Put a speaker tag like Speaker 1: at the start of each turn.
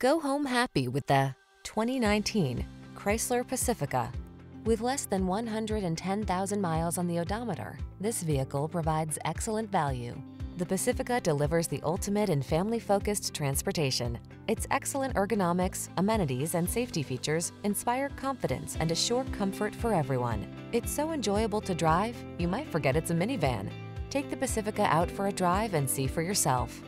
Speaker 1: Go home happy with the 2019 Chrysler Pacifica. With less than 110,000 miles on the odometer, this vehicle provides excellent value. The Pacifica delivers the ultimate in family-focused transportation. Its excellent ergonomics, amenities, and safety features inspire confidence and assure comfort for everyone. It's so enjoyable to drive, you might forget it's a minivan. Take the Pacifica out for a drive and see for yourself.